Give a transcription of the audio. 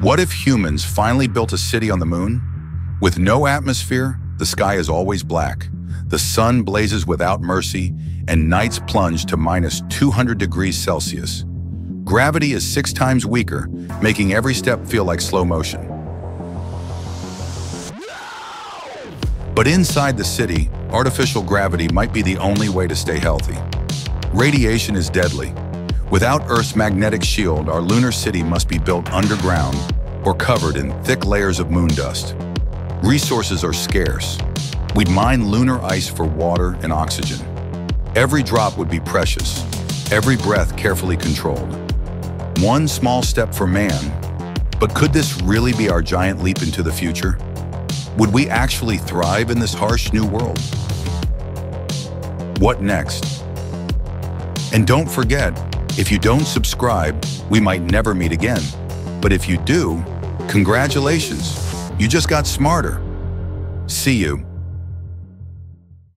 What if humans finally built a city on the moon? With no atmosphere, the sky is always black. The sun blazes without mercy, and nights plunge to minus 200 degrees Celsius. Gravity is six times weaker, making every step feel like slow motion. But inside the city, artificial gravity might be the only way to stay healthy. Radiation is deadly. Without Earth's magnetic shield, our lunar city must be built underground or covered in thick layers of moon dust. Resources are scarce. We'd mine lunar ice for water and oxygen. Every drop would be precious, every breath carefully controlled. One small step for man, but could this really be our giant leap into the future? Would we actually thrive in this harsh new world? What next? And don't forget, if you don't subscribe, we might never meet again. But if you do, congratulations, you just got smarter. See you